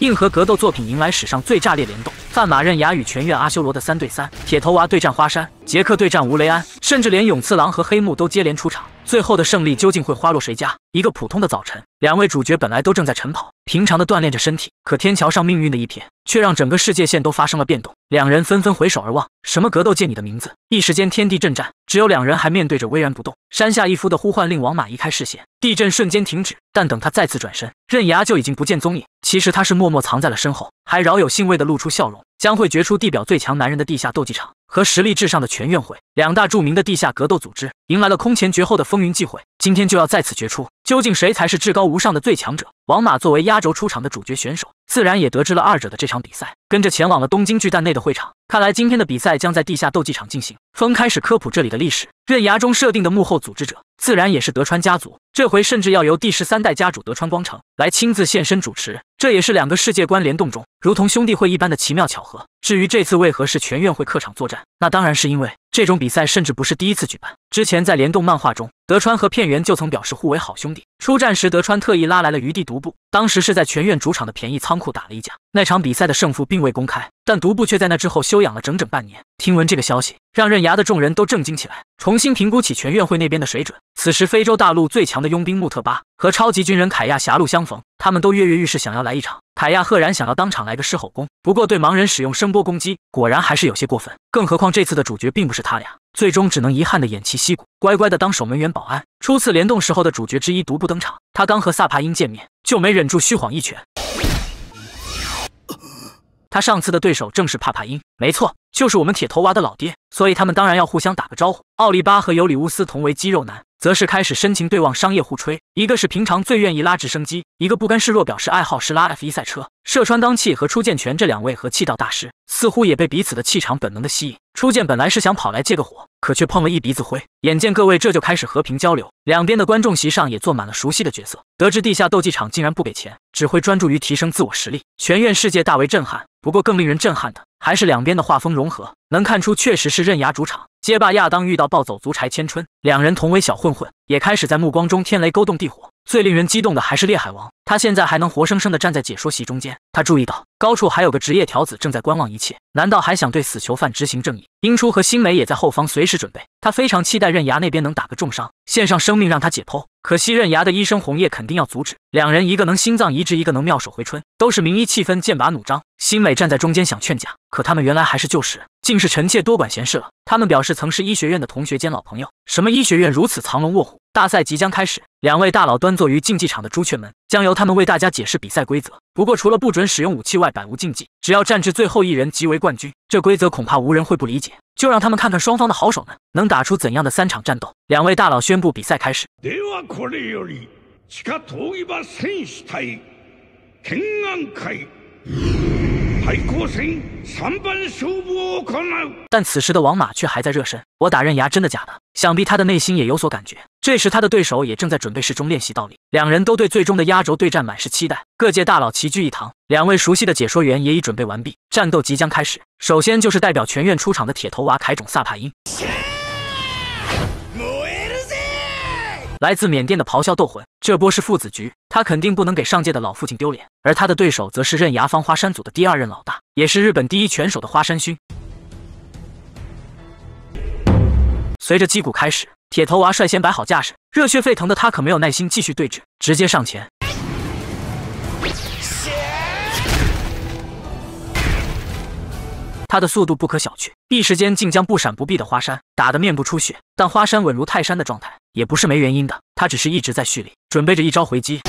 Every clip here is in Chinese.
硬核格斗作品迎来史上最炸裂联动，范马刃牙与全院阿修罗的三对三，铁头娃对战花山，杰克对战吴雷安，甚至连勇次郎和黑木都接连出场。最后的胜利究竟会花落谁家？一个普通的早晨，两位主角本来都正在晨跑，平常的锻炼着身体，可天桥上命运的一瞥，却让整个世界线都发生了变动。两人纷纷回首而望，什么格斗界你的名字？一时间天地震颤，只有两人还面对着巍然不动。山下一夫的呼唤令王马移开视线，地震瞬间停止。但等他再次转身，刃牙就已经不见踪影。其实他是默默藏在了身后，还饶有兴味的露出笑容。将会决出地表最强男人的地下斗技场和实力至上的全院会，两大著名的地下格斗组织迎来了空前绝后的风云际会。今天就要在此决出，究竟谁才是至高无上的最强者。王马作为压轴出场的主角选手，自然也得知了二者的这场比赛，跟着前往了东京巨蛋内的会场。看来今天的比赛将在地下斗技场进行。风开始科普这里的历史，刃牙中设定的幕后组织者，自然也是德川家族。这回甚至要由第十三代家主德川光成来亲自现身主持。这也是两个世界观联动中如同兄弟会一般的奇妙巧合。至于这次为何是全院会客场作战，那当然是因为这种比赛甚至不是第一次举办。之前在联动漫画中，德川和片原就曾表示互为好兄弟。出战时，德川特意拉来了余地独步，当时是在全院主场的便宜仓库打了一架。那场比赛的胜负并未公开，但独步却在那之后休养了整整半年。听闻这个消息，让刃牙的众人都震惊起来，重新评估起全院会那边的水准。此时，非洲大陆最强的佣兵穆特巴和超级军人凯亚狭路相逢。他们都跃跃欲试，想要来一场。凯亚赫然想要当场来个狮吼功，不过对盲人使用声波攻击，果然还是有些过分。更何况这次的主角并不是他俩，最终只能遗憾的偃旗息鼓，乖乖的当守门员保安。初次联动时候的主角之一独步登场，他刚和萨帕因见面，就没忍住虚晃一拳。他上次的对手正是帕帕因，没错，就是我们铁头娃的老爹，所以他们当然要互相打个招呼。奥利巴和尤里乌斯同为肌肉男。则是开始深情对望，商业互吹。一个是平常最愿意拉直升机，一个不甘示弱，表示爱好是拉 F 一赛车。射川当气和初见拳这两位和气道大师，似乎也被彼此的气场本能的吸引。初见本来是想跑来借个火，可却碰了一鼻子灰。眼见各位这就开始和平交流，两边的观众席上也坐满了熟悉的角色。得知地下斗技场竟然不给钱，只会专注于提升自我实力，全院世界大为震撼。不过更令人震撼的还是两边的画风融合，能看出确实是刃牙主场。街霸亚当遇到暴走族柴千春，两人同为小混混，也开始在目光中天雷勾动地火。最令人激动的还是烈海王，他现在还能活生生的站在解说席中间。他注意到高处还有个职业条子正在观望一切，难道还想对死囚犯执行正义？英初和新梅也在后方随时准备。他非常期待刃牙那边能打个重伤，献上生命让他解剖。可惜刃牙的医生红叶肯定要阻止。两人一个能心脏移植，一个能妙手回春，都是名医，气氛剑拔弩张。新美站在中间想劝架，可他们原来还是旧识，竟是臣妾多管闲事了。他们表示曾是医学院的同学兼老朋友，什么医学院如此藏龙卧虎？大赛即将开始，两位大佬端坐于竞技场的朱雀门，将由他们为大家解释比赛规则。不过除了不准使用武器外，百无禁忌，只要战至最后一人即为冠军。这规则恐怕无人会不理解，就让他们看看双方的好手们能打出怎样的三场战斗。两位大佬宣布比赛开始。但此时的王马却还在热身。我打刃牙，真的假的？想必他的内心也有所感觉。这时他的对手也正在准备室中练习倒立，两人都对最终的压轴对战满是期待。各界大佬齐聚一堂，两位熟悉的解说员也已准备完毕，战斗即将开始。首先就是代表全院出场的铁头娃凯种萨帕因。来自缅甸的咆哮斗魂，这波是父子局，他肯定不能给上届的老父亲丢脸。而他的对手则是刃牙方花山组的第二任老大，也是日本第一拳手的花山薰。随着击鼓开始，铁头娃率先摆好架势，热血沸腾的他可没有耐心继续对峙，直接上前。他的速度不可小觑，一时间竟将不闪不避的花山打得面部出血。但花山稳如泰山的状态也不是没原因的，他只是一直在蓄力，准备着一招回击，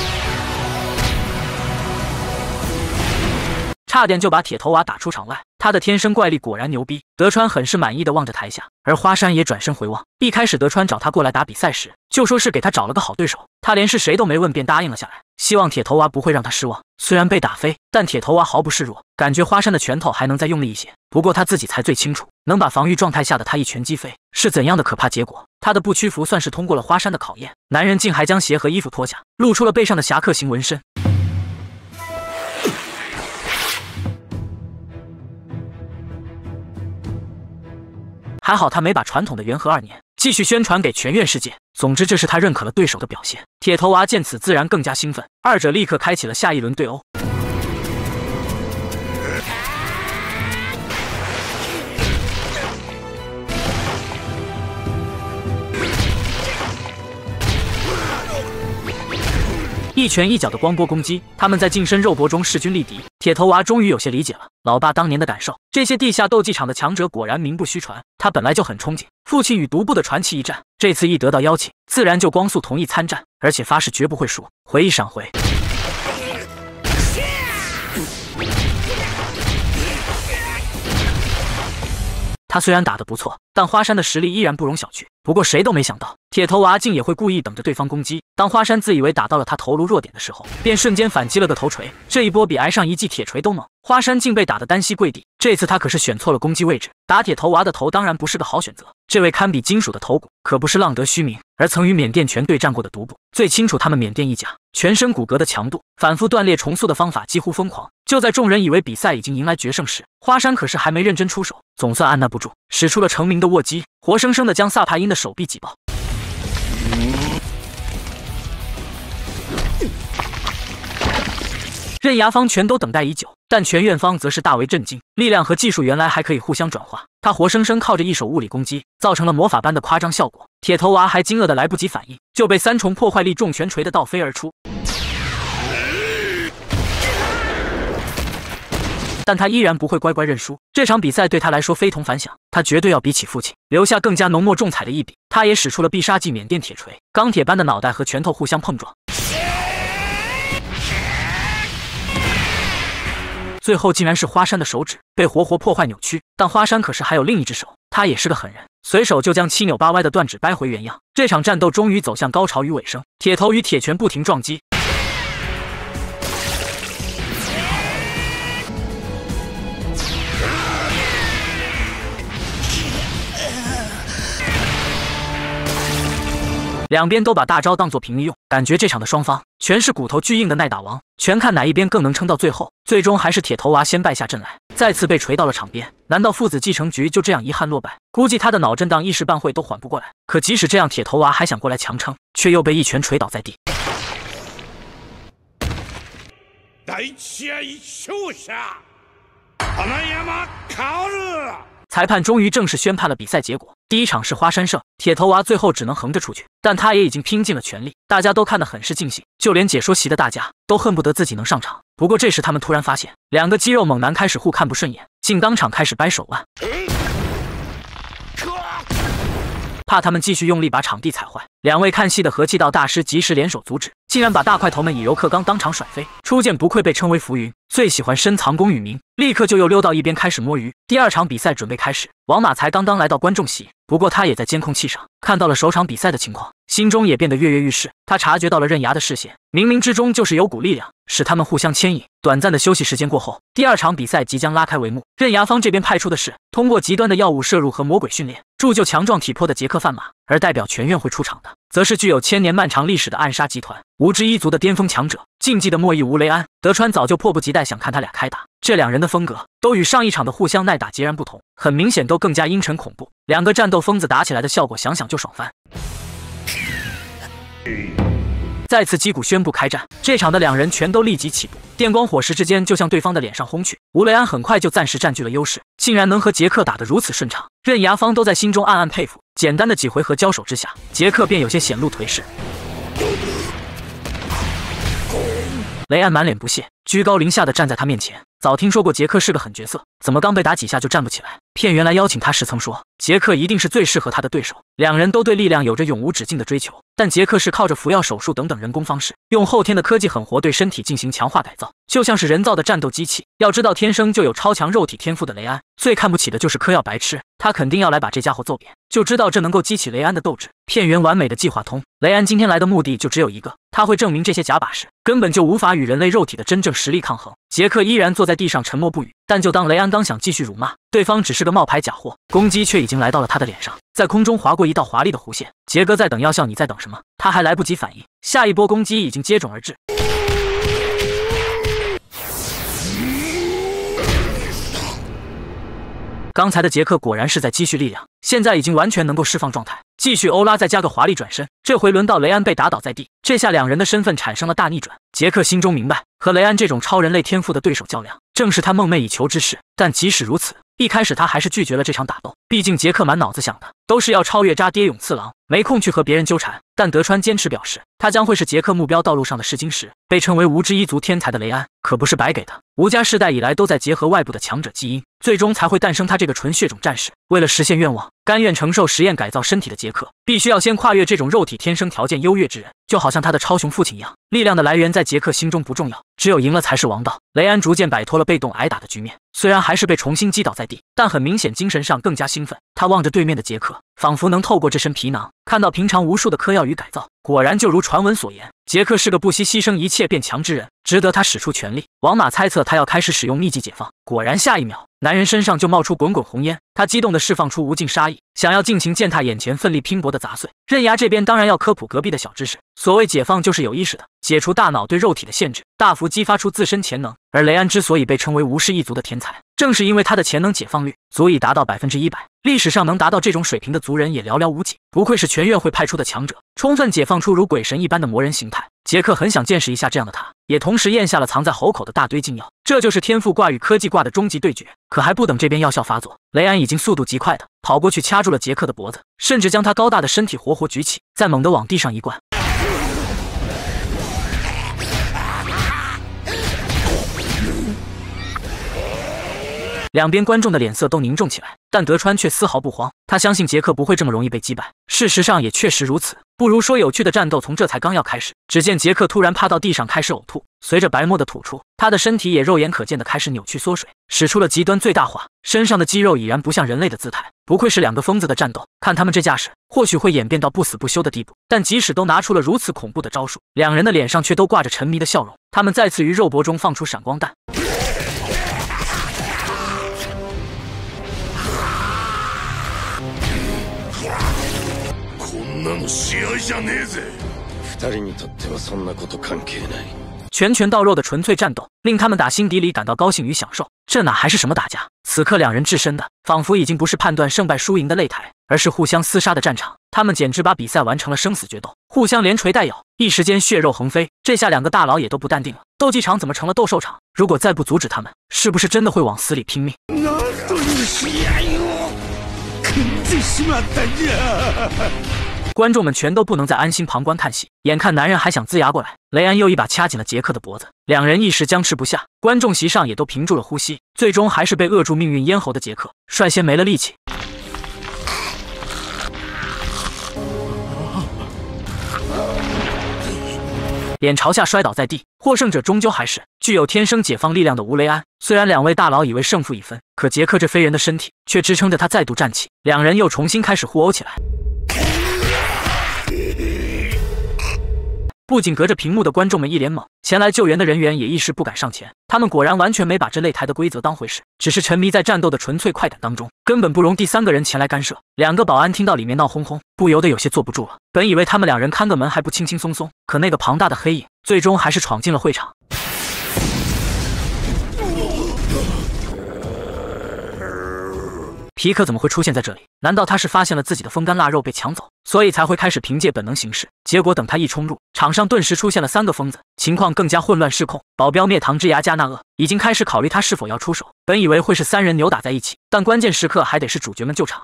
差点就把铁头娃打出场外。他的天生怪力果然牛逼。德川很是满意的望着台下，而花山也转身回望。一开始德川找他过来打比赛时，就说是给他找了个好对手，他连是谁都没问便答应了下来，希望铁头娃不会让他失望。虽然被打飞，但铁头娃毫不示弱，感觉花山的拳头还能再用力一些。不过他自己才最清楚，能把防御状态下的他一拳击飞是怎样的可怕结果。他的不屈服算是通过了花山的考验。男人竟还将鞋和衣服脱下，露出了背上的侠客型纹身。还好他没把传统的元和二年继续宣传给全院世界。总之，这是他认可了对手的表现。铁头娃见此自然更加兴奋，二者立刻开启了下一轮对殴。一拳一脚的光波攻击，他们在近身肉搏中势均力敌。铁头娃终于有些理解了老爸当年的感受，这些地下斗技场的强者果然名不虚传。他本来就很憧憬父亲与独步的传奇一战，这次一得到邀请，自然就光速同意参战，而且发誓绝不会输。回忆闪回。他虽然打得不错，但花山的实力依然不容小觑。不过谁都没想到，铁头娃竟也会故意等着对方攻击。当花山自以为打到了他头颅弱点的时候，便瞬间反击了个头锤。这一波比挨上一记铁锤都猛，花山竟被打得单膝跪地。这次他可是选错了攻击位置，打铁头娃的头当然不是个好选择。这位堪比金属的头骨，可不是浪得虚名。而曾与缅甸拳对战过的独步，最清楚他们缅甸一甲全身骨骼的强度，反复断裂重塑的方法几乎疯狂。就在众人以为比赛已经迎来决胜时，花山可是还没认真出手，总算按捺不住，使出了成名的握击，活生生的将萨帕因的手臂挤爆。刃牙方全都等待已久，但全院方则是大为震惊，力量和技术原来还可以互相转化。他活生生靠着一手物理攻击，造成了魔法般的夸张效果。铁头娃还惊愕的来不及反应，就被三重破坏力重拳锤的倒飞而出。但他依然不会乖乖认输，这场比赛对他来说非同凡响，他绝对要比起父亲留下更加浓墨重彩的一笔。他也使出了必杀技缅甸铁锤，钢铁般的脑袋和拳头互相碰撞。最后竟然是花山的手指被活活破坏扭曲，但花山可是还有另一只手，他也是个狠人，随手就将七扭八歪的断指掰回原样。这场战斗终于走向高潮与尾声，铁头与铁拳不停撞击。两边都把大招当做平民用，感觉这场的双方全是骨头巨硬的耐打王，全看哪一边更能撑到最后。最终还是铁头娃先败下阵来，再次被锤到了场边。难道父子继承局就这样遗憾落败？估计他的脑震荡一时半会都缓不过来。可即使这样，铁头娃还想过来强撑，却又被一拳锤倒在地。裁判终于正式宣判了比赛结果。第一场是花山胜，铁头娃最后只能横着出去，但他也已经拼尽了全力，大家都看得很是尽兴，就连解说席的大家都恨不得自己能上场。不过这时他们突然发现，两个肌肉猛男开始互看不顺眼，竟当场开始掰手腕。怕他们继续用力把场地踩坏，两位看戏的和气道大师及时联手阻止，竟然把大块头们以柔克刚，当场甩飞。初见不愧被称为浮云，最喜欢深藏功与名，立刻就又溜到一边开始摸鱼。第二场比赛准备开始，王马才刚刚来到观众席，不过他也在监控器上看到了首场比赛的情况，心中也变得跃跃欲试。他察觉到了刃牙的视线，冥冥之中就是有股力量使他们互相牵引。短暂的休息时间过后，第二场比赛即将拉开帷幕。刃牙方这边派出的是通过极端的药物摄入和魔鬼训练。铸就强壮体魄的杰克范马，而代表全院会出场的，则是具有千年漫长历史的暗杀集团无知一族的巅峰强者，竞技的莫弈吴雷安。德川早就迫不及待想看他俩开打，这两人的风格都与上一场的互相耐打截然不同，很明显都更加阴沉恐怖。两个战斗疯子打起来的效果，想想就爽翻。再次击鼓宣布开战，这场的两人全都立即起步，电光火石之间就向对方的脸上轰去。吴雷安很快就暂时占据了优势，竟然能和杰克打得如此顺畅，刃牙方都在心中暗暗佩服。简单的几回合交手之下，杰克便有些显露颓势。雷安满脸不屑，居高临下的站在他面前。早听说过杰克是个狠角色，怎么刚被打几下就站不起来？片原来邀请他时曾说，杰克一定是最适合他的对手。两人都对力量有着永无止境的追求，但杰克是靠着服药、手术等等人工方式，用后天的科技狠活对身体进行强化改造，就像是人造的战斗机器。要知道，天生就有超强肉体天赋的雷安，最看不起的就是嗑药白痴。他肯定要来把这家伙揍扁，就知道这能够激起雷安的斗志。片源完美的计划通，雷安今天来的目的就只有一个，他会证明这些假把式根本就无法与人类肉体的真正实力抗衡。杰克依然坐在地上沉默不语，但就当雷安刚想继续辱骂对方只是个冒牌假货，攻击却已经来到了他的脸上，在空中划过一道华丽的弧线。杰哥在等药效，你在等什么？他还来不及反应，下一波攻击已经接踵而至。刚才的杰克果然是在积蓄力量，现在已经完全能够释放状态，继续欧拉，再加个华丽转身。这回轮到雷安被打倒在地，这下两人的身份产生了大逆转。杰克心中明白，和雷安这种超人类天赋的对手较量，正是他梦寐以求之事。但即使如此，一开始他还是拒绝了这场打斗，毕竟杰克满脑子想的都是要超越渣爹勇次郎，没空去和别人纠缠。但德川坚持表示，他将会是杰克目标道路上的试金石。被称为无知一族天才的雷安可不是白给的，吴家世代以来都在结合外部的强者基因，最终才会诞生他这个纯血种战士。为了实现愿望，甘愿承受实验改造身体的杰克，必须要先跨越这种肉体天生条件优越之人，就好像他的超雄父亲一样。力量的来源在杰克心中不重要，只有赢了才是王道。雷安逐渐摆脱了被动挨打的局面，虽然还是被重新击倒在地，但很明显精神上更加兴奋。他望着对面的杰克。仿佛能透过这身皮囊看到平常无数的嗑药与改造，果然就如传闻所言，杰克是个不惜牺牲一切变强之人，值得他使出全力。王马猜测他要开始使用秘技解放，果然下一秒，男人身上就冒出滚滚红烟，他激动地释放出无尽杀意，想要尽情践踏眼前奋力拼搏的杂碎。刃牙这边当然要科普隔壁的小知识，所谓解放就是有意识的解除大脑对肉体的限制，大幅激发出自身潜能。而雷安之所以被称为无视一族的天才，正是因为他的潜能解放率足以达到百分之一百。历史上能达到这种水平的族人也寥寥无几，不愧是全院会派出的强者，充分解放出如鬼神一般的魔人形态。杰克很想见识一下这样的他，也同时咽下了藏在喉口的大堆禁药。这就是天赋挂与科技挂的终极对决。可还不等这边药效发作，雷安已经速度极快的跑过去掐住了杰克的脖子，甚至将他高大的身体活活举起，再猛地往地上一灌。两边观众的脸色都凝重起来，但德川却丝毫不慌。他相信杰克不会这么容易被击败。事实上也确实如此。不如说，有趣的战斗从这才刚要开始。只见杰克突然趴到地上开始呕吐，随着白沫的吐出，他的身体也肉眼可见的开始扭曲缩水，使出了极端最大化，身上的肌肉已然不像人类的姿态。不愧是两个疯子的战斗，看他们这架势，或许会演变到不死不休的地步。但即使都拿出了如此恐怖的招数，两人的脸上却都挂着沉迷的笑容。他们再次于肉搏中放出闪光弹。拳拳到肉的纯粹战斗，令他们打心底里感到高兴与享受。这哪还是什么打架？此刻两人置身的，仿佛已经不是判断胜败输赢的擂台，而是互相厮杀的战场。他们简直把比赛完成了生死决斗，互相连锤带咬，一时间血肉横飞。这下两个大佬也都不淡定了，斗技场怎么成了斗兽场？如果再不阻止他们，是不是真的会往死里拼命？观众们全都不能再安心旁观看戏，眼看男人还想龇牙过来，雷安又一把掐紧了杰克的脖子，两人一时僵持不下。观众席上也都屏住了呼吸，最终还是被扼住命运咽喉的杰克率先没了力气。脸朝下摔倒在地，获胜者终究还是具有天生解放力量的吴雷安。虽然两位大佬以为胜负已分，可杰克这飞人的身体却支撑着他再度站起，两人又重新开始互殴起来。不仅隔着屏幕的观众们一脸懵，前来救援的人员也一时不敢上前。他们果然完全没把这擂台的规则当回事，只是沉迷在战斗的纯粹快感当中，根本不容第三个人前来干涉。两个保安听到里面闹哄哄，不由得有些坐不住了。本以为他们两人看个门还不轻轻松松，可那个庞大的黑影最终还是闯进了会场。皮克怎么会出现在这里？难道他是发现了自己的风干腊肉被抢走，所以才会开始凭借本能行事？结果等他一冲入场上，顿时出现了三个疯子，情况更加混乱失控。保镖灭唐之牙加纳厄已经开始考虑他是否要出手。本以为会是三人扭打在一起，但关键时刻还得是主角们救场。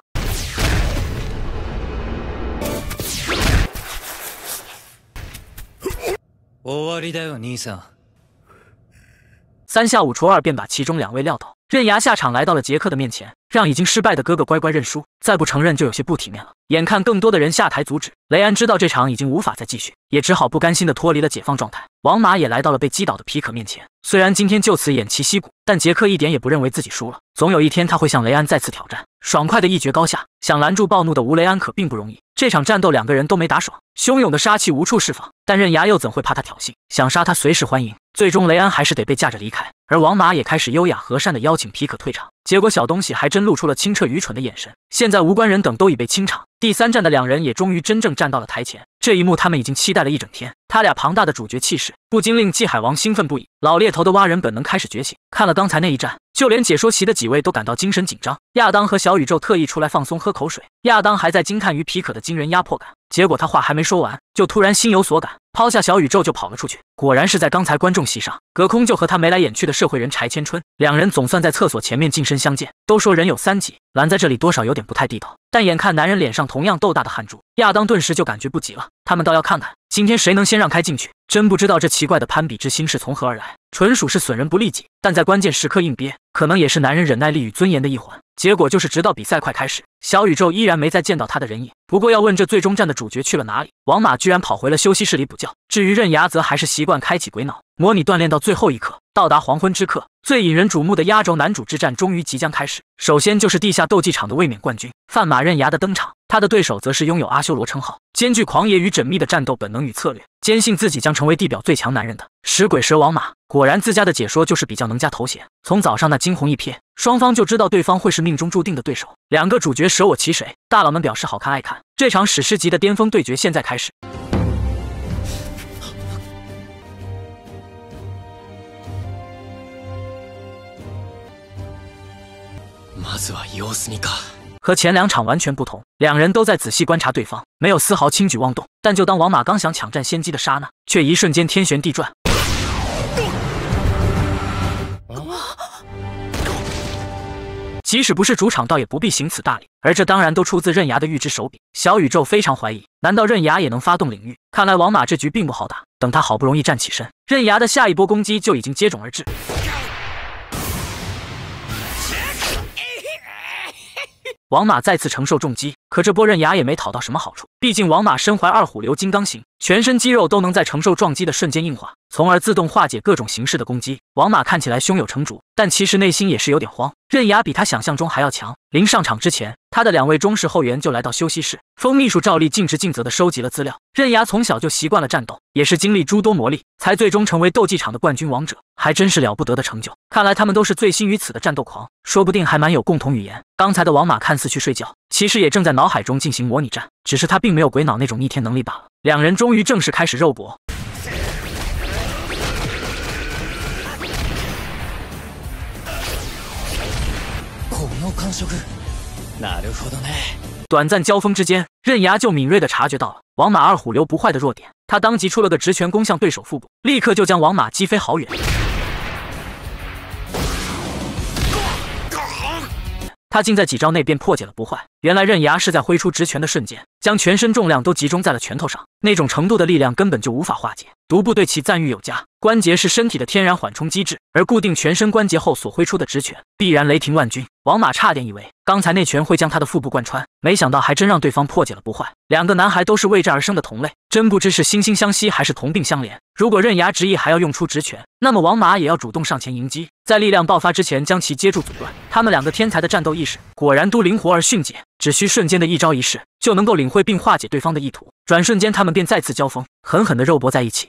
三下五除二便把其中两位撂倒。刃牙下场来到了杰克的面前，让已经失败的哥哥乖乖认输，再不承认就有些不体面了。眼看更多的人下台阻止，雷安知道这场已经无法再继续，也只好不甘心的脱离了解放状态。王马也来到了被击倒的皮可面前，虽然今天就此偃旗息鼓，但杰克一点也不认为自己输了。总有一天他会向雷安再次挑战，爽快的一决高下。想拦住暴怒的吴雷安可并不容易。这场战斗两个人都没打爽，汹涌的杀气无处释放，但刃牙又怎会怕他挑衅？想杀他随时欢迎。最终雷安还是得被架着离开。而王马也开始优雅和善的邀请皮可退场，结果小东西还真露出了清澈愚蠢的眼神。现在无关人等都已被清场，第三站的两人也终于真正站到了台前。这一幕他们已经期待了一整天。他俩庞大的主角气势，不禁令季海王兴奋不已。老猎头的挖人本能开始觉醒。看了刚才那一战，就连解说席的几位都感到精神紧张。亚当和小宇宙特意出来放松喝口水。亚当还在惊叹于皮可的惊人压迫感，结果他话还没说完，就突然心有所感。抛下小宇宙就跑了出去。果然是在刚才观众席上，隔空就和他眉来眼去的社会人柴千春，两人总算在厕所前面近身相见。都说人有三急，拦在这里多少有点不太地道。但眼看男人脸上同样豆大的汗珠，亚当顿时就感觉不急了。他们倒要看看今天谁能先让开进去。真不知道这奇怪的攀比之心是从何而来，纯属是损人不利己。但在关键时刻硬憋，可能也是男人忍耐力与尊严的一环。结果就是，直到比赛快开始，小宇宙依然没再见到他的人影。不过要问这最终战的主角去了哪里，王马居然跑回了休息室里补觉。至于刃牙，则还是习惯开启鬼脑，模拟锻炼到最后一刻。到达黄昏之刻，最引人瞩目的压轴男主之战终于即将开始。首先就是地下斗技场的卫冕冠军范马刃牙的登场，他的对手则是拥有阿修罗称号、兼具狂野与缜密的战斗本能与策略，坚信自己将成为地表最强男人的食鬼蛇王马。果然，自家的解说就是比较能加头衔。从早上那惊鸿一瞥，双方就知道对方会是命中注定的对手。两个主角舍我其谁，大佬们表示好看爱看。这场史诗级的巅峰对决现在开始。まずは様子にか和前两场完全不同，两人都在仔细观察对方，没有丝毫轻举妄动。但就当王马刚想抢占先机的刹那，却一瞬间天旋地转。即使不是主场，倒也不必行此大礼。而这当然都出自刃牙的预知手笔。小宇宙非常怀疑，难道刃牙也能发动领域？看来王马这局并不好打。等他好不容易站起身，刃牙的下一波攻击就已经接踵而至。王马再次承受重击，可这波刃牙也没讨到什么好处。毕竟王马身怀二虎流金刚型，全身肌肉都能在承受撞击的瞬间硬化，从而自动化解各种形式的攻击。王马看起来胸有成竹，但其实内心也是有点慌。刃牙比他想象中还要强。临上场之前，他的两位忠实后援就来到休息室。封秘书照例尽职尽责地收集了资料。刃牙从小就习惯了战斗，也是经历诸多磨砺，才最终成为斗技场的冠军王者，还真是了不得的成就。看来他们都是醉心于此的战斗狂，说不定还蛮有共同语言。刚才的王马看似去睡觉，其实也正在脑海中进行模拟战，只是他并没有鬼脑那种逆天能力罢了。两人终于正式开始肉搏。短暂交锋之间，刃牙就敏锐地察觉到了王马二虎流不坏的弱点，他当即出了个直拳攻向对手腹部，立刻就将王马击飞好远。他竟在几招内便破解了不坏。原来刃牙是在挥出直拳的瞬间，将全身重量都集中在了拳头上，那种程度的力量根本就无法化解。独步对其赞誉有加。关节是身体的天然缓冲机制，而固定全身关节后所挥出的直拳，必然雷霆万钧。王马差点以为刚才那拳会将他的腹部贯穿，没想到还真让对方破解了不坏。两个男孩都是为战而生的同类，真不知是惺惺相惜还是同病相怜。如果刃牙执意还要用出直拳，那么王马也要主动上前迎击，在力量爆发之前将其接住阻断。他们两个天才的战斗意识果然都灵活而迅捷，只需瞬间的一招一式就能够领会并化解对方的意图。转瞬间，他们便再次交锋，狠狠的肉搏在一起。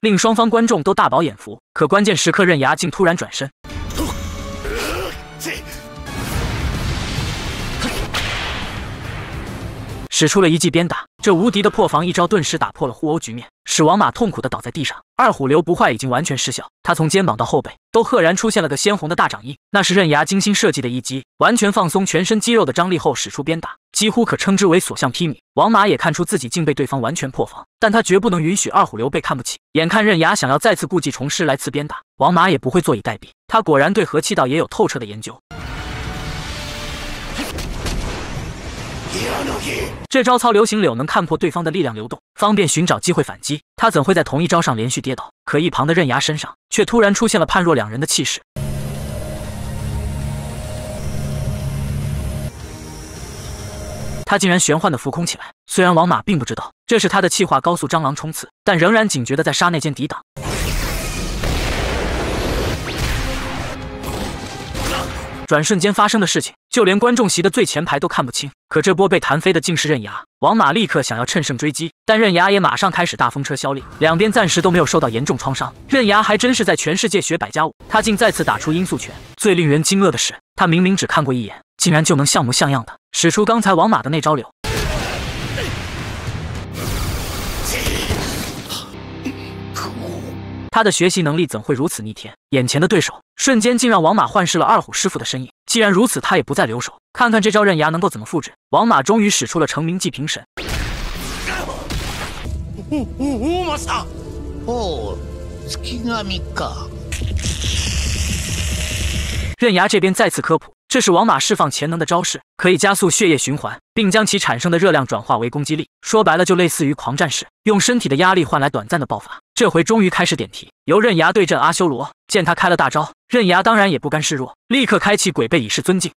令双方观众都大饱眼福，可关键时刻，刃牙竟突然转身，使出了一记鞭打。这无敌的破防一招顿时打破了互殴局面，使王马痛苦的倒在地上。二虎流不坏已经完全失效，他从肩膀到后背都赫然出现了个鲜红的大掌印，那是刃牙精心设计的一击。完全放松全身肌肉的张力后，使出鞭打，几乎可称之为所向披靡。王马也看出自己竟被对方完全破防，但他绝不能允许二虎流被看不起。眼看刃牙想要再次故技重施来次鞭打，王马也不会坐以待毙。他果然对和气道也有透彻的研究。这招操流行柳能看破对方的力量流动，方便寻找机会反击。他怎会在同一招上连续跌倒？可一旁的刃牙身上却突然出现了判若两人的气势。他竟然玄幻的浮空起来。虽然王马并不知道这是他的气化高速蟑螂冲刺，但仍然警觉的在刹那间抵挡。转瞬间发生的事情，就连观众席的最前排都看不清。可这波被弹飞的竟是刃牙。王马立刻想要趁胜追击，但刃牙也马上开始大风车消力，两边暂时都没有受到严重创伤。刃牙还真是在全世界学百家舞，他竟再次打出音速拳。最令人惊愕的是，他明明只看过一眼，竟然就能像模像样的使出刚才王马的那招柳。他的学习能力怎会如此逆天？眼前的对手瞬间竟让王马幻视了二虎师傅的身影。既然如此，他也不再留手，看看这招刃牙能够怎么复制。王马终于使出了成名技平神。刃牙这边再次科普，这是王马释放潜能的招式，可以加速血液循环，并将其产生的热量转化为攻击力。说白了，就类似于狂战士，用身体的压力换来短暂的爆发。这回终于开始点题，由刃牙对阵阿修罗。见他开了大招，刃牙当然也不甘示弱，立刻开启鬼背以示尊敬。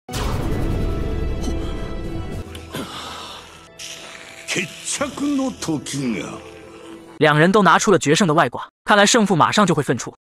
两人都拿出了决胜的外挂，看来胜负马上就会分出。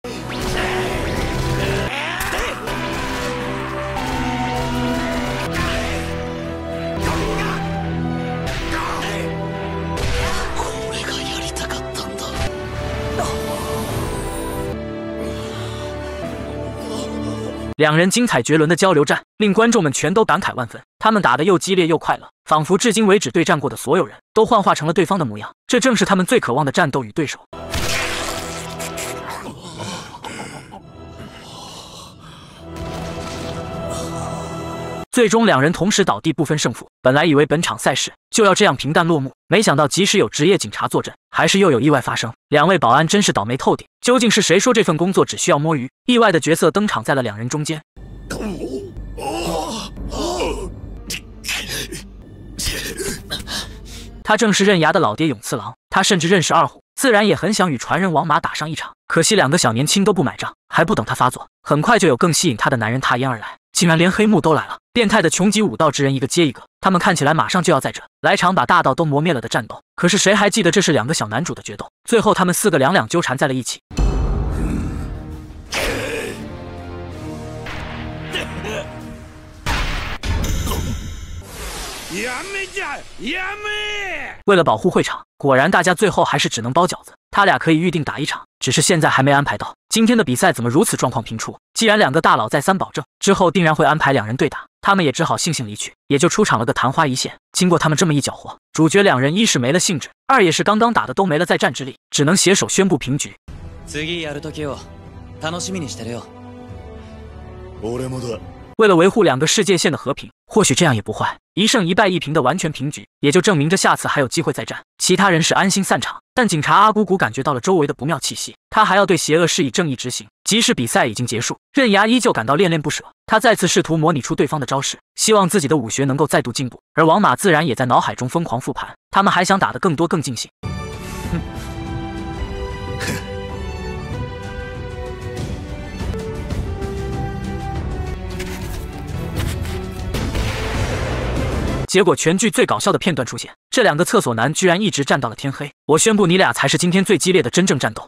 两人精彩绝伦的交流战，令观众们全都感慨万分。他们打得又激烈又快乐，仿佛至今为止对战过的所有人都幻化成了对方的模样。这正是他们最渴望的战斗与对手。最终两人同时倒地，不分胜负。本来以为本场赛事就要这样平淡落幕，没想到即使有职业警察坐镇，还是又有意外发生。两位保安真是倒霉透顶。究竟是谁说这份工作只需要摸鱼？意外的角色登场在了两人中间。他正是刃牙的老爹永次郎，他甚至认识二虎。自然也很想与传人王马打上一场，可惜两个小年轻都不买账，还不等他发作，很快就有更吸引他的男人踏烟而来，竟然连黑幕都来了。变态的穷极武道之人一个接一个，他们看起来马上就要在这来场把大道都磨灭了的战斗。可是谁还记得这是两个小男主的决斗？最后他们四个两两纠缠在了一起。为了保护会场，果然大家最后还是只能包饺子。他俩可以预定打一场，只是现在还没安排到。今天的比赛怎么如此状况频出？既然两个大佬再三保证之后定然会安排两人对打，他们也只好悻悻离去，也就出场了个昙花一现。经过他们这么一搅和，主角两人一是没了兴致，二也是刚刚打的都没了再战之力，只能携手宣布平局。为了维护两个世界线的和平，或许这样也不坏。一胜一败一平的完全平局，也就证明着下次还有机会再战。其他人是安心散场，但警察阿姑姑感觉到了周围的不妙气息，他还要对邪恶施以正义执行。即使比赛已经结束，刃牙依旧感到恋恋不舍。他再次试图模拟出对方的招式，希望自己的武学能够再度进步。而王马自然也在脑海中疯狂复盘，他们还想打得更多更尽兴。结果全剧最搞笑的片段出现，这两个厕所男居然一直站到了天黑。我宣布，你俩才是今天最激烈的真正战斗。